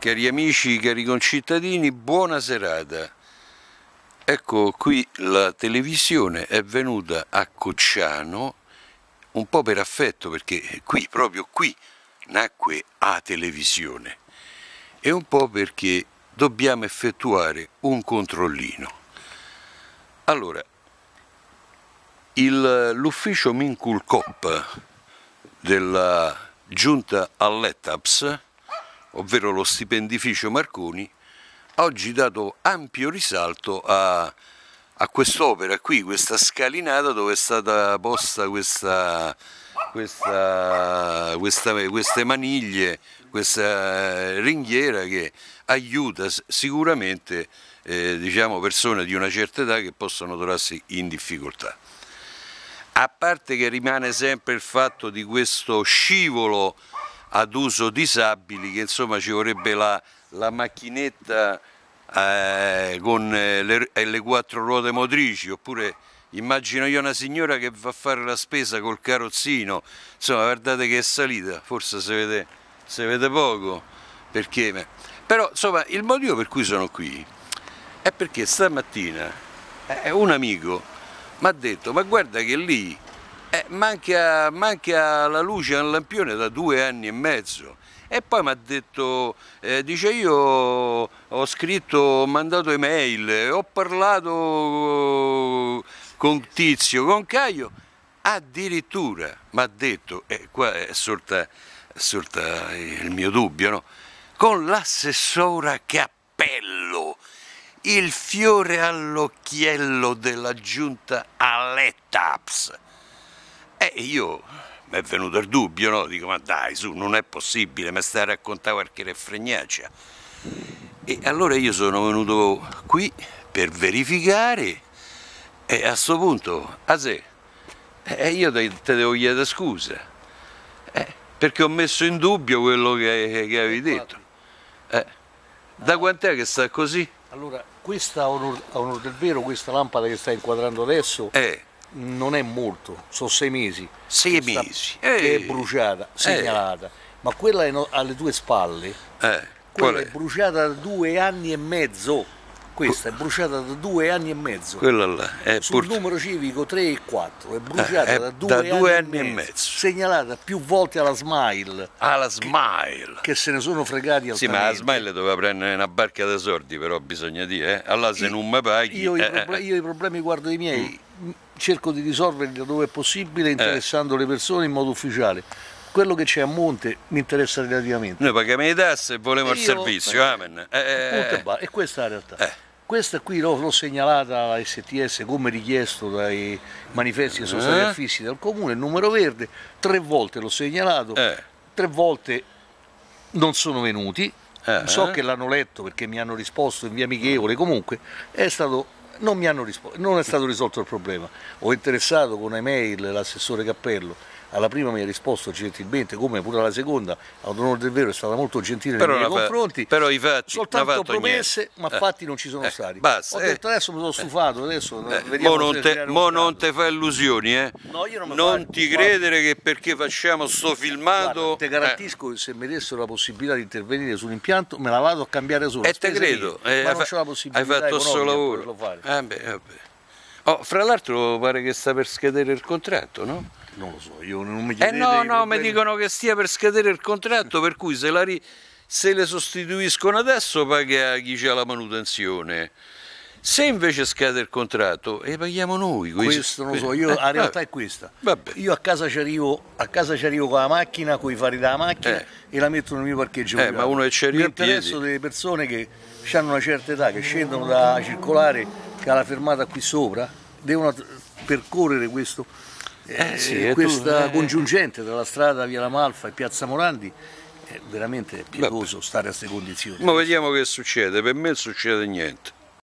Cari amici, cari concittadini, buona serata. Ecco, qui la televisione è venuta a Cocciano un po' per affetto, perché qui, proprio qui, nacque a televisione e un po' perché dobbiamo effettuare un controllino. Allora, l'ufficio Minculcop della giunta all'ETAPS ovvero lo stipendificio Marconi, ha oggi dato ampio risalto a, a quest'opera qui, questa scalinata dove è stata posta questa, questa, questa, queste maniglie, questa ringhiera che aiuta sicuramente eh, diciamo, persone di una certa età che possono trovarsi in difficoltà. A parte che rimane sempre il fatto di questo scivolo ad uso disabili che insomma ci vorrebbe la, la macchinetta eh, con eh, le, eh, le, quattro ruote motrici oppure immagino io una signora che va a fare la spesa col carrozzino insomma guardate che è salita forse si vede, si vede poco perché però insomma il motivo per cui sono qui è perché stamattina eh, un amico mi ha detto ma guarda che lì eh, manca, manca la luce al lampione da due anni e mezzo. E poi mi ha detto, eh, dice io ho scritto, ho mandato email, ho parlato con Tizio, con Caio, addirittura mi ha detto, e eh, qua è sorta, è sorta il mio dubbio, no? con l'assessora Cappello, il fiore all'occhiello della giunta all'ETAPS e eh, io mi è venuto il dubbio, no? dico ma dai su, non è possibile, mi stai a raccontare qualche refregnaccia. E allora io sono venuto qui per verificare e a questo punto, a sé, eh, io te, te, devo chiedere scusa, eh, perché ho messo in dubbio quello che, che avevi detto. Eh, da quant'è che sta così? Allora, questa, a onore del vero, questa lampada che stai inquadrando adesso, eh non è molto, sono sei mesi. Sei mesi. Che è eh. bruciata, segnalata. Eh. Ma quella è alle tue spalle, eh. quella è? è? bruciata da due anni e mezzo. Questa è bruciata da due anni e mezzo. Quella là. È Sul pur... numero civico 3 e 4. È bruciata eh, da, due, da due, anni, anni, e mezzo. Segnalata più volte alla Smile. Alla Smile. Che, che se ne sono fregati altamente. Sì, ma la Smile doveva prendere una barca da sordi, però bisogna dire, eh? Allora se io, non mi paghi... Io, eh, i, proble- io i problemi guardo i miei. Mm cerco di risolverli da dove è possibile interessando eh. le persone in modo ufficiale. Quello che c'è a monte mi interessa relativamente. Noi paghiamo le tasse e volevamo il servizio, amen. Eh, eh, e, e questa è la realtà. Eh. Questa qui l'ho segnalata alla STS come richiesto dai manifesti che sono stati affissi dal comune, il numero verde, tre volte l'ho segnalato, tre volte non sono venuti, so che l'hanno letto perché mi hanno risposto in via amichevole, comunque è stato non, non è stato risolto il problema. Ho interessato con email l'assessore Cappello alla prima mi ha risposto gentilmente, come pure alla seconda, ad onore del vero è stata molto gentile nei miei confronti, però i fatti, soltanto promesse, niente. ma fatti non ci sono eh, stati. Basta, Ho detto adesso mi sono stufato, adesso eh, mo non, te, mo non te fai illusioni, eh? no, non, non ti credere che perché facciamo sto filmato... Guarda, ti garantisco eh. che se mi dessero la possibilità di intervenire sull'impianto me la vado a cambiare solo. E te credo, eh, ma non c'ho la possibilità hai fatto questo lavoro. Eh, beh, oh, fra l'altro pare che sta per scadere il contratto, no? Non lo so, io non mi chiedo. Eh no, no, mi dicono che stia per scadere il contratto, per cui se, ri... se le sostituiscono adesso paga chi c'ha la manutenzione. Se invece scade il contratto, e eh, paghiamo noi. Questo non lo so, io, eh, la realtà vabbè. è questa. Vabbè. Io a casa ci arrivo, a casa ci arrivo con la macchina, con i fari della macchina eh. e la metto nel mio parcheggio. Eh, ma uno che ci arriva Mi interesso delle persone che hanno una certa età, che scendono da circolare, che ha la fermata qui sopra, devono percorrere questo eh, sì, questa tu, eh. congiungente tra la strada Via La Malfa e Piazza Morandi è veramente pietoso Vabbè. stare a queste condizioni. Ma vediamo che succede, per me non succede niente.